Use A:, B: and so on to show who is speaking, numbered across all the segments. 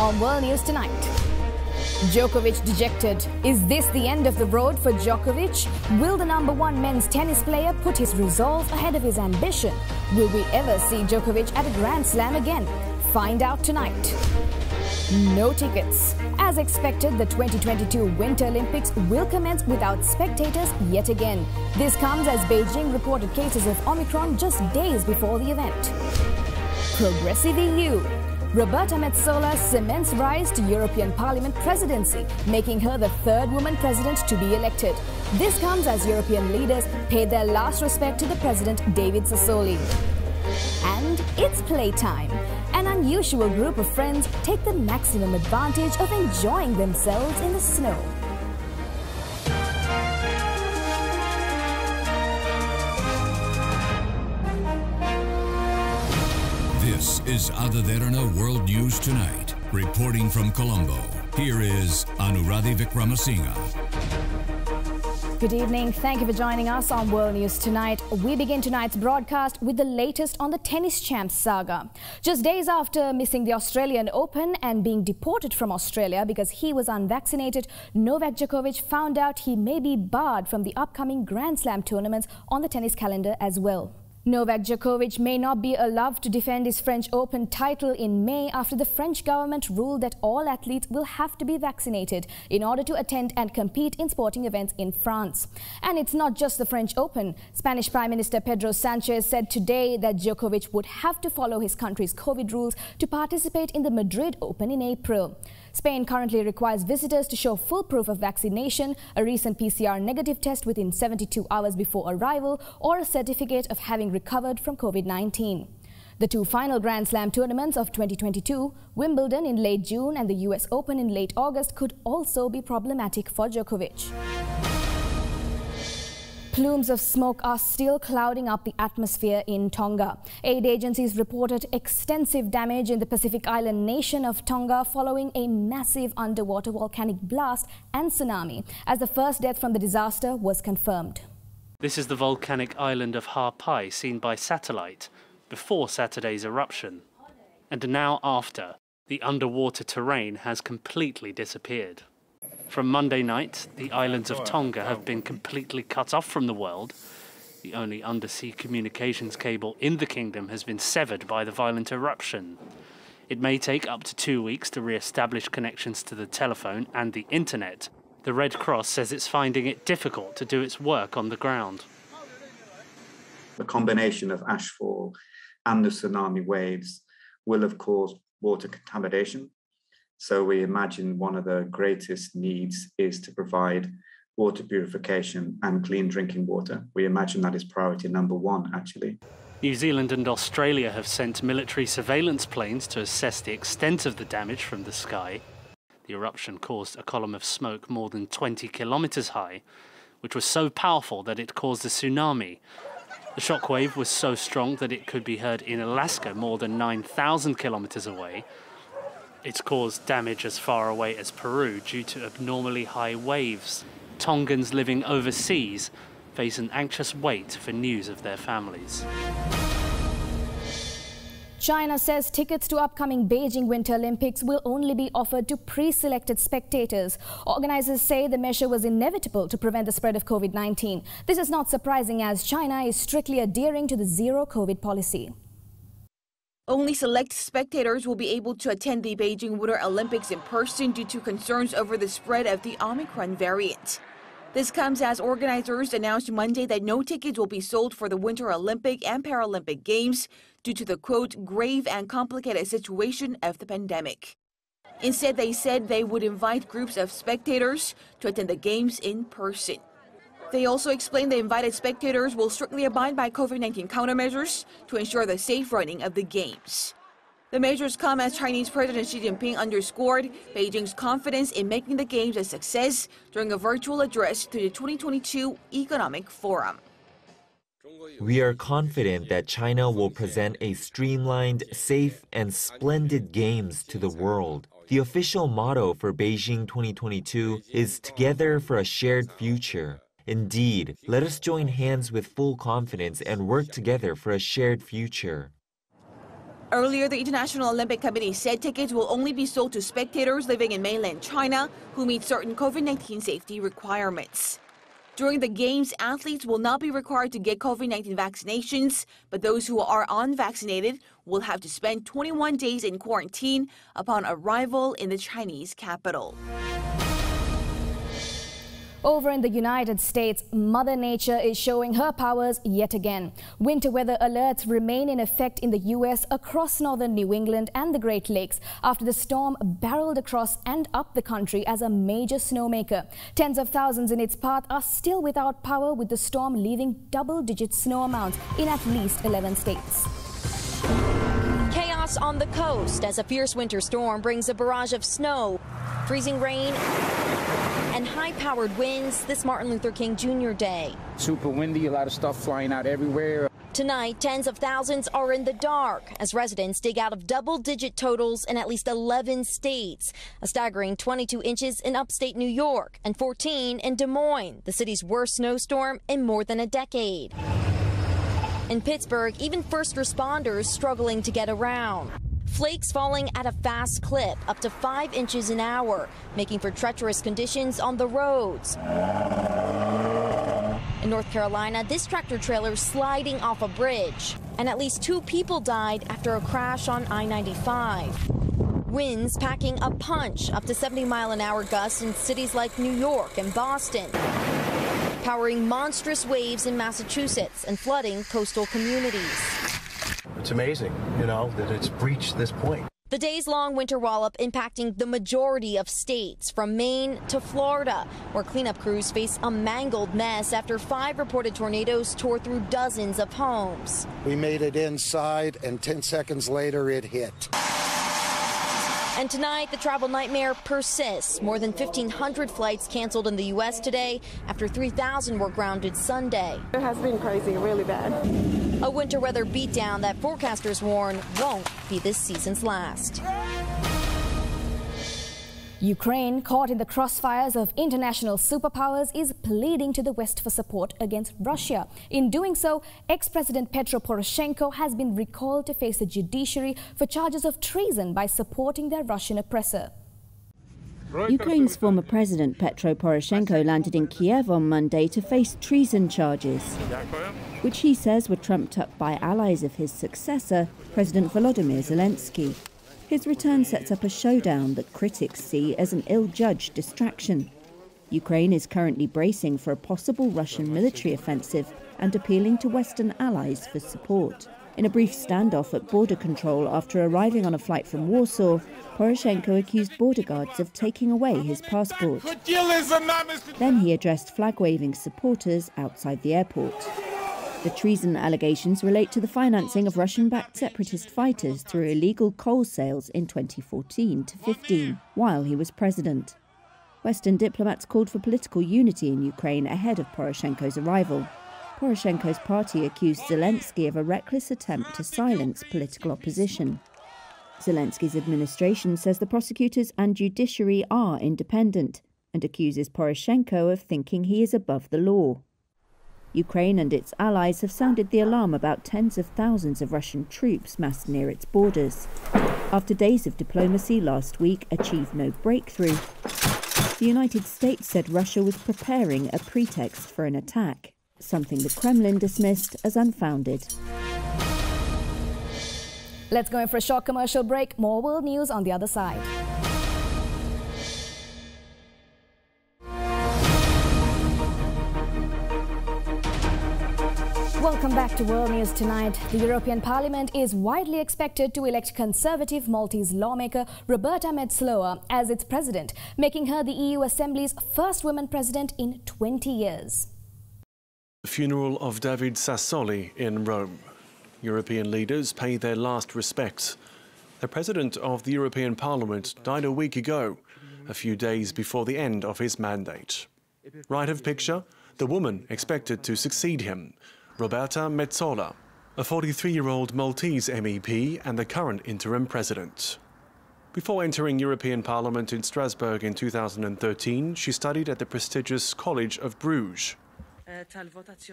A: on World News Tonight. Djokovic dejected. Is this the end of the road for Djokovic? Will the number one men's tennis player put his resolve ahead of his ambition? Will we ever see Djokovic at a Grand Slam again? Find out tonight. No tickets. As expected, the 2022 Winter Olympics will commence without spectators yet again. This comes as Beijing reported cases of Omicron just days before the event. Progressive EU. Roberta Metsola cements rise to European Parliament presidency, making her the third woman president to be elected. This comes as European leaders pay their last respect to the president David Sassoli. And it's playtime. An unusual group of friends take the maximum advantage of enjoying themselves in the snow.
B: Is Ada Derana World News Tonight. Reporting from Colombo, here is Anuradhi Vikramasinghe.
A: Good evening. Thank you for joining us on World News Tonight. We begin tonight's broadcast with the latest on the tennis champs saga. Just days after missing the Australian Open and being deported from Australia because he was unvaccinated, Novak Djokovic found out he may be barred from the upcoming Grand Slam tournaments on the tennis calendar as well. Novak Djokovic may not be allowed to defend his French Open title in May after the French government ruled that all athletes will have to be vaccinated in order to attend and compete in sporting events in France. And it's not just the French Open. Spanish Prime Minister Pedro Sanchez said today that Djokovic would have to follow his country's COVID rules to participate in the Madrid Open in April. Spain currently requires visitors to show full proof of vaccination, a recent PCR negative test within 72 hours before arrival, or a certificate of having recovered from COVID-19. The two final Grand Slam tournaments of 2022, Wimbledon in late June and the US Open in late August, could also be problematic for Djokovic. Plumes of smoke are still clouding up the atmosphere in Tonga. Aid agencies reported extensive damage in the Pacific island nation of Tonga following a massive underwater volcanic blast and tsunami, as the first death from the disaster was confirmed.
C: This is the volcanic island of Ha'apai seen by satellite before Saturday's eruption. And now after, the underwater terrain has completely disappeared. From Monday night, the islands of Tonga have been completely cut off from the world. The only undersea communications cable in the kingdom has been severed by the violent eruption. It may take up to two weeks to re establish connections to the telephone and the internet. The Red Cross says it's finding it difficult to do its work on the ground.
D: The combination of ashfall and the tsunami waves will have caused water contamination so we imagine one of the greatest needs is to provide water purification and clean drinking water. We imagine that is priority number one, actually.
C: New Zealand and Australia have sent military surveillance planes to assess the extent of the damage from the sky. The eruption caused a column of smoke more than 20 kilometres high, which was so powerful that it caused a tsunami. The shockwave was so strong that it could be heard in Alaska more than 9,000 kilometres away, it's caused damage as far away as Peru due to abnormally high waves. Tongans living overseas face an anxious wait for news of their families.
A: China says tickets to upcoming Beijing Winter Olympics will only be offered to pre-selected spectators. Organizers say the measure was inevitable to prevent the spread of COVID-19. This is not surprising as China is strictly adhering to the zero COVID policy.
E: Only select spectators will be able to attend the Beijing Winter Olympics in person due to concerns over the spread of the Omicron variant. This comes as organizers announced Monday that no tickets will be sold for the Winter Olympic and Paralympic Games due to the quote, grave and complicated situation of the pandemic. Instead, they said they would invite groups of spectators to attend the Games in person. They also explained the invited spectators will strictly abide by COVID-19 countermeasures to ensure the safe running of the Games. The measures come as Chinese President Xi Jinping underscored Beijing's confidence in making the Games a success during a virtual address to the 2022 Economic Forum.
F: We are confident that China will present a streamlined, safe, and splendid Games to the world. The official motto for Beijing 2022 is Together for a Shared Future. Indeed, let us join hands with full confidence and work together for a shared future.
E: Earlier, the International Olympic Committee said tickets will only be sold to spectators living in mainland China who meet certain COVID 19 safety requirements. During the Games, athletes will not be required to get COVID 19 vaccinations, but those who are unvaccinated will have to spend 21 days in quarantine upon arrival in the Chinese capital.
A: Over in the United States, Mother Nature is showing her powers yet again. Winter weather alerts remain in effect in the U.S. across northern New England and the Great Lakes after the storm barreled across and up the country as a major snowmaker. Tens of thousands in its path are still without power with the storm leaving double-digit snow amounts in at least 11 states.
G: Chaos on the coast as a fierce winter storm brings a barrage of snow, freezing rain, and high-powered winds this Martin Luther King Jr. Day.
H: Super windy, a lot of stuff flying out everywhere.
G: Tonight, tens of thousands are in the dark as residents dig out of double-digit totals in at least 11 states. A staggering 22 inches in upstate New York and 14 in Des Moines, the city's worst snowstorm in more than a decade. In Pittsburgh, even first responders struggling to get around. Flakes falling at a fast clip, up to five inches an hour, making for treacherous conditions on the roads. In North Carolina, this tractor trailer sliding off a bridge, and at least two people died after a crash on I 95. Winds packing a punch, up to 70 mile an hour gusts in cities like New York and Boston, powering monstrous waves in Massachusetts and flooding coastal communities.
I: It's amazing, you know, that it's reached this point.
G: The days long winter wallop impacting the majority of states from Maine to Florida, where cleanup crews face a mangled mess after five reported tornadoes tore through dozens of homes.
J: We made it inside, and 10 seconds later, it hit.
G: And tonight, the travel nightmare persists. More than 1,500 flights canceled in the U.S. today after 3,000 were grounded Sunday.
K: It has been crazy, really bad.
G: A winter weather beatdown that forecasters warn won't be this season's last.
A: Ukraine, caught in the crossfires of international superpowers, is pleading to the West for support against Russia. In doing so, ex-President Petro Poroshenko has been recalled to face the judiciary for charges of treason by supporting their Russian oppressor.
L: Ukraine's former president Petro Poroshenko landed in Kiev on Monday to face treason charges, which he says were trumped up by allies of his successor, President Volodymyr Zelensky. His return sets up a showdown that critics see as an ill-judged distraction. Ukraine is currently bracing for a possible Russian military offensive and appealing to Western allies for support. In a brief standoff at border control after arriving on a flight from Warsaw, Poroshenko accused border guards of taking away his passport. Then he addressed flag-waving supporters outside the airport. The treason allegations relate to the financing of Russian-backed separatist fighters through illegal coal sales in 2014 to 15, while he was president. Western diplomats called for political unity in Ukraine ahead of Poroshenko's arrival. Poroshenko's party accused Zelensky of a reckless attempt to silence political opposition. Zelensky's administration says the prosecutors and judiciary are independent and accuses Poroshenko of thinking he is above the law. Ukraine and its allies have sounded the alarm about tens of thousands of Russian troops massed near its borders. After days of diplomacy last week achieved no breakthrough, the United States said Russia was preparing a pretext for an attack, something the Kremlin dismissed as unfounded.
A: Let's go in for a short commercial break. More world news on the other side. Welcome back to World News Tonight. The European Parliament is widely expected to elect Conservative Maltese lawmaker Roberta Metsola as its president, making her the EU Assembly's first woman president in 20 years.
M: The funeral of David Sassoli in Rome. European leaders pay their last respects. The president of the European Parliament died a week ago, a few days before the end of his mandate. Right of picture, the woman expected to succeed him, Roberta Metsola, a 43-year-old Maltese MEP and the current interim president. Before entering European Parliament in Strasbourg in 2013, she studied at the prestigious College of Bruges. Eh,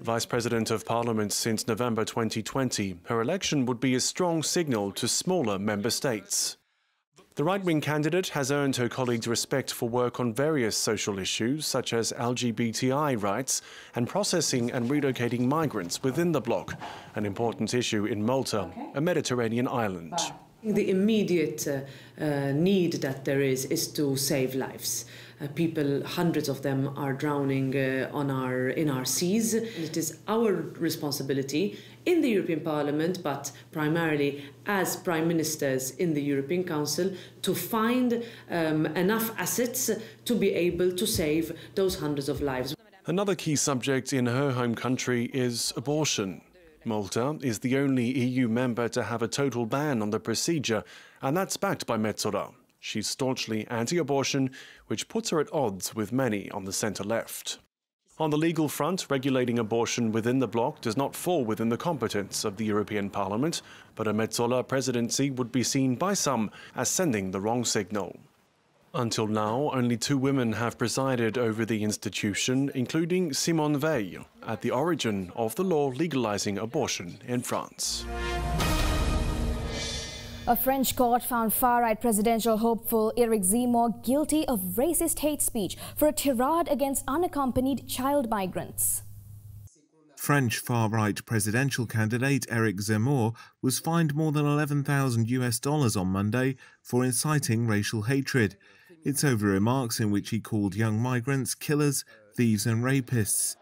M: Vice President of Parliament since November 2020, her election would be a strong signal to smaller member states. The right wing candidate has earned her colleagues' respect for work on various social issues, such as LGBTI rights and processing and relocating migrants within the bloc, an important issue in Malta, a Mediterranean island.
N: The immediate uh, need that there is is to save lives. Uh, people, hundreds of them, are drowning uh, on our in our seas. It is our responsibility in the European Parliament, but primarily as prime ministers in the European Council, to find um, enough assets to be able to save those hundreds of lives.
M: Another key subject in her home country is abortion. Malta is the only EU member to have a total ban on the procedure, and that's backed by Metsola. She's staunchly anti abortion, which puts her at odds with many on the centre left. On the legal front, regulating abortion within the bloc does not fall within the competence of the European Parliament, but a Metsola presidency would be seen by some as sending the wrong signal. Until now, only two women have presided over the institution, including Simone Veil, at the origin of the law legalizing abortion in France.
A: A French court found far-right presidential hopeful Eric Zemmour guilty of racist hate speech for a tirade against unaccompanied child migrants.
O: French far-right presidential candidate Eric Zemmour was fined more than 11,000 US dollars on Monday for inciting racial hatred. It's over remarks in which he called young migrants killers, thieves and rapists.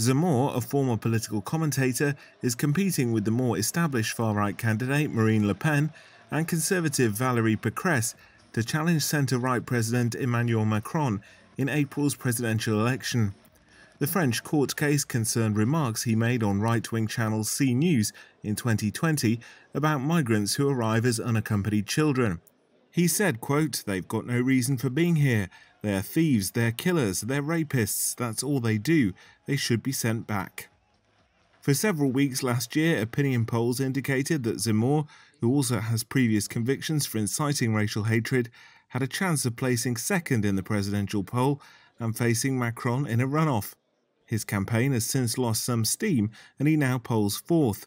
O: Zemmour, a former political commentator, is competing with the more established far-right candidate Marine Le Pen and conservative Valérie Pécresse to challenge centre-right President Emmanuel Macron in April's presidential election. The French court case concerned remarks he made on right-wing channel C News in 2020 about migrants who arrive as unaccompanied children. He said, quote, they've got no reason for being here. They're thieves, they're killers, they're rapists, that's all they do. They should be sent back. For several weeks last year, opinion polls indicated that Zemmour, who also has previous convictions for inciting racial hatred, had a chance of placing second in the presidential poll and facing Macron in a runoff. His campaign has since lost some steam and he now polls fourth.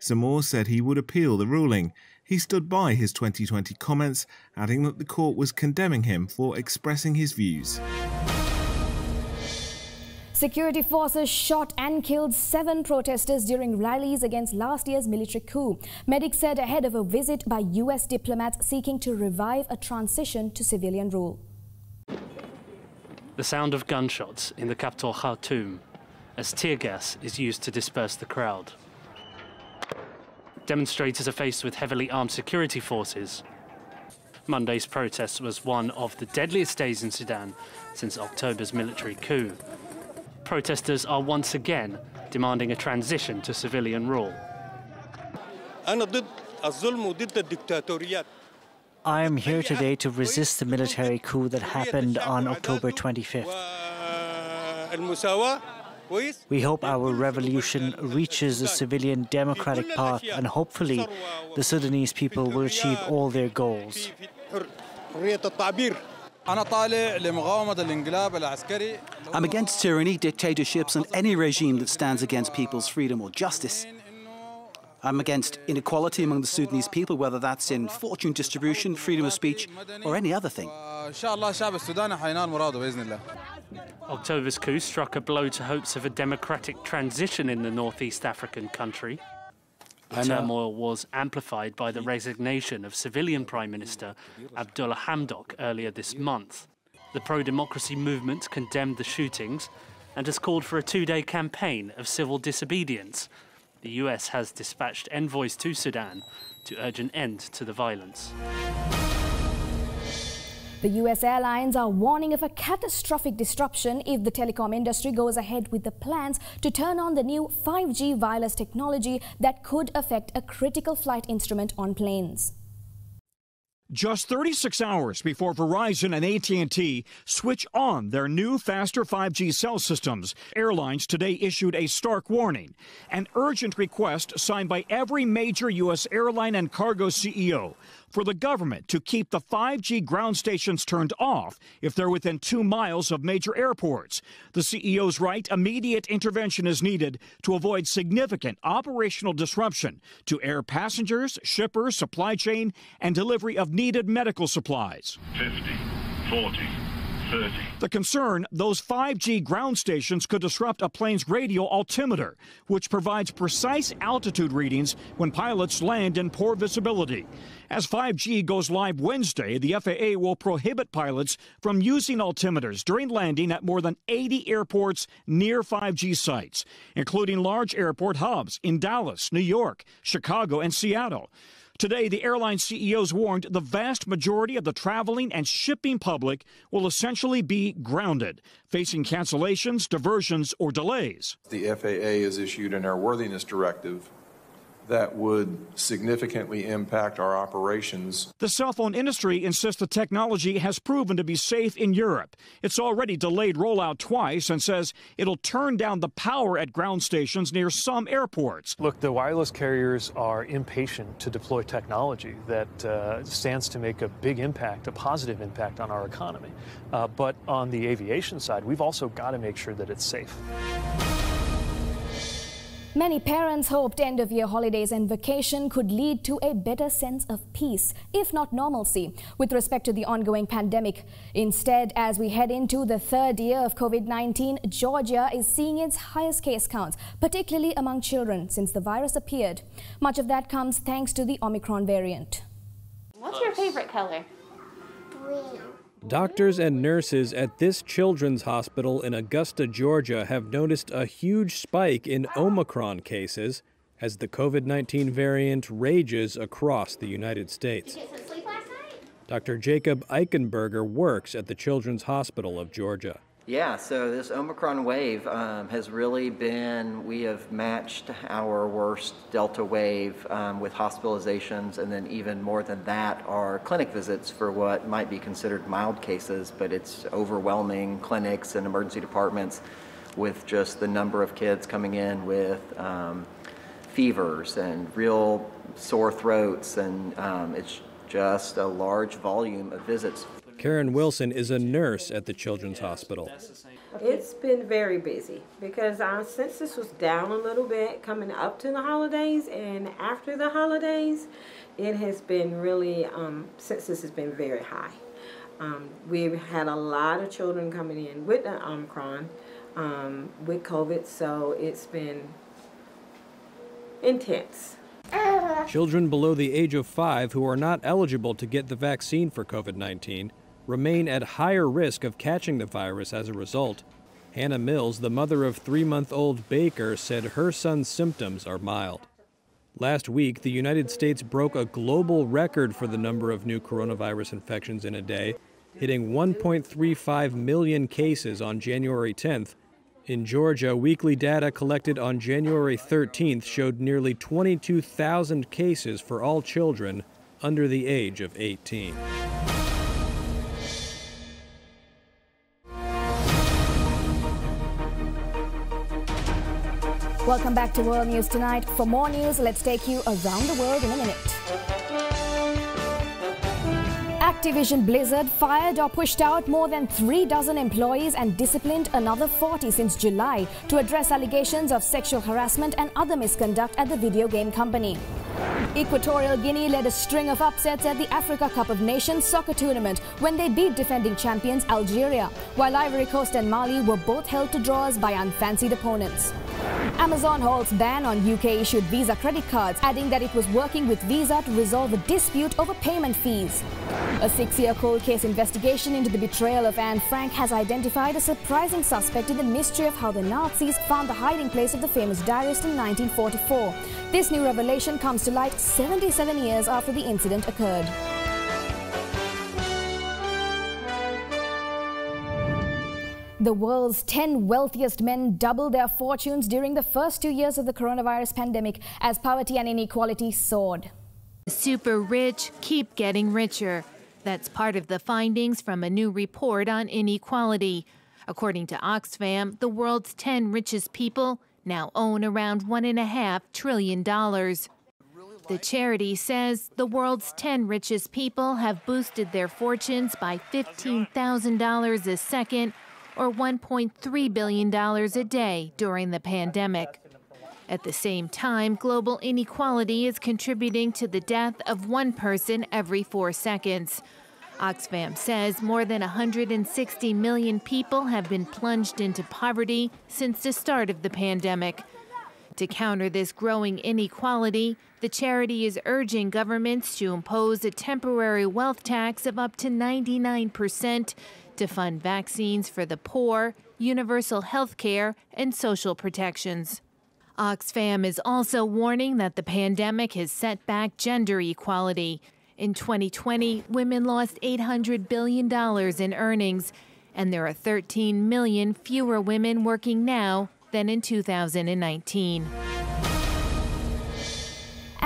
O: Zemmour said he would appeal the ruling. He stood by his 2020 comments, adding that the court was condemning him for expressing his views.
A: Security forces shot and killed seven protesters during rallies against last year's military coup. Medics said ahead of a visit by U.S. diplomats seeking to revive a transition to civilian rule.
C: The sound of gunshots in the capital Khartoum as tear gas is used to disperse the crowd. Demonstrators are faced with heavily armed security forces. Monday's protest was one of the deadliest days in Sudan since October's military coup. Protesters are once again demanding a transition to civilian rule.
P: I am here today to resist the military coup that happened on October 25th. We hope our revolution reaches a civilian democratic path and hopefully the Sudanese people will achieve all their goals.
Q: I'm against tyranny, dictatorships, and any regime that stands against people's freedom or justice. I'm against inequality among the Sudanese people, whether that's in fortune distribution, freedom of speech, or any other thing.
C: October's coup struck a blow to hopes of a democratic transition in the northeast African country. The uh, turmoil was amplified by the resignation of civilian Prime Minister Abdullah Hamdok earlier this month. The pro-democracy movement condemned the shootings and has called for a two-day campaign of civil disobedience. The US has dispatched envoys to Sudan to urge an end to the violence.
A: The US airlines are warning of a catastrophic disruption if the telecom industry goes ahead with the plans to turn on the new 5G wireless technology that could affect a critical flight instrument on planes.
R: Just 36 hours before Verizon and AT&T switch on their new faster 5G cell systems, airlines today issued a stark warning, an urgent request signed by every major U.S. airline and cargo CEO for the government to keep the 5G ground stations turned off if they're within two miles of major airports. The CEO's right immediate intervention is needed to avoid significant operational disruption to air passengers, shippers, supply chain, and delivery of needed medical supplies.
S: 50, 40. 30.
R: The concern those 5G ground stations could disrupt a plane's radio altimeter, which provides precise altitude readings when pilots land in poor visibility. As 5G goes live Wednesday, the FAA will prohibit pilots from using altimeters during landing at more than 80 airports near 5G sites, including large airport hubs in Dallas, New York, Chicago, and Seattle. Today, the airline CEOs warned the vast majority of the traveling and shipping public will essentially be grounded, facing cancellations, diversions, or delays.
T: The FAA has issued an airworthiness directive that would significantly impact our operations.
R: The cell phone industry insists the technology has proven to be safe in Europe. It's already delayed rollout twice and says it'll turn down the power at ground stations near some airports.
U: Look, the wireless carriers are impatient to deploy technology that uh, stands to make a big impact, a positive impact on our economy. Uh, but on the aviation side, we've also got to make sure that it's safe.
A: Many parents hoped end of year holidays and vacation could lead to a better sense of peace, if not normalcy, with respect to the ongoing pandemic. Instead, as we head into the third year of COVID 19, Georgia is seeing its highest case counts, particularly among children, since the virus appeared. Much of that comes thanks to the Omicron variant.
V: What's your favorite color?
W: Green. Doctors and nurses at this children's hospital in Augusta, Georgia have noticed a huge spike in Omicron cases as the COVID 19 variant rages across the United States. Dr. Jacob Eichenberger works at the Children's Hospital of Georgia.
X: Yeah, so this Omicron wave um, has really been, we have matched our worst Delta wave um, with hospitalizations, and then even more than that are clinic visits for what might be considered mild cases, but it's overwhelming clinics and emergency departments with just the number of kids coming in with um, fevers and real sore throats, and um, it's just a large volume of visits
W: Karen Wilson is a nurse at the Children's Hospital.
Y: It's been very busy because our census was down a little bit coming up to the holidays, and after the holidays, it has been really, um, census has been very high. Um, we've had a lot of children coming in with the Omicron, um, with COVID, so it's been intense.
W: Children below the age of five who are not eligible to get the vaccine for COVID 19 remain at higher risk of catching the virus as a result. Hannah Mills, the mother of three month old Baker, said her son's symptoms are mild. Last week, the United States broke a global record for the number of new coronavirus infections in a day, hitting 1.35 million cases on January 10th. In Georgia, weekly data collected on January 13th showed nearly 22,000 cases for all children under the age of 18.
A: Welcome back to World News Tonight. For more news, let's take you around the world in a minute. Activision Blizzard fired or pushed out more than three dozen employees and disciplined another 40 since July to address allegations of sexual harassment and other misconduct at the video game company. Equatorial Guinea led a string of upsets at the Africa Cup of Nations soccer tournament when they beat defending champions Algeria, while Ivory Coast and Mali were both held to draws by unfancied opponents. Amazon halts ban on UK-issued Visa credit cards, adding that it was working with Visa to resolve a dispute over payment fees. A six-year cold case investigation into the betrayal of Anne Frank has identified a surprising suspect in the mystery of how the Nazis found the hiding place of the famous diarist in 1944. This new revelation comes to light 77 years after the incident occurred. The world's 10 wealthiest men doubled their fortunes during the first two years of the coronavirus pandemic as poverty and inequality soared.
Z: Super rich keep getting richer. That's part of the findings from a new report on inequality. According to Oxfam, the world's 10 richest people now own around $1.5 trillion. The charity says the world's 10 richest people have boosted their fortunes by $15,000 a second or $1.3 billion a day during the pandemic. At the same time, global inequality is contributing to the death of one person every four seconds. Oxfam says more than 160 million people have been plunged into poverty since the start of the pandemic. To counter this growing inequality, the charity is urging governments to impose a temporary wealth tax of up to 99% to fund vaccines for the poor, universal health care, and social protections. Oxfam is also warning that the pandemic has set back gender equality. In 2020, women lost $800 billion in earnings, and there are 13 million fewer women working now than in 2019.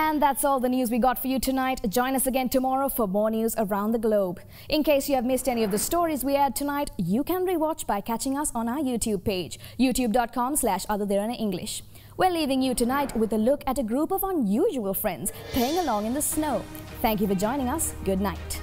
A: And that's all the news we got for you tonight. Join us again tomorrow for more news around the globe. In case you have missed any of the stories we aired tonight, you can rewatch by catching us on our YouTube page, youtube.com slash Ada Derana English. We're leaving you tonight with a look at a group of unusual friends playing along in the snow. Thank you for joining us. Good night.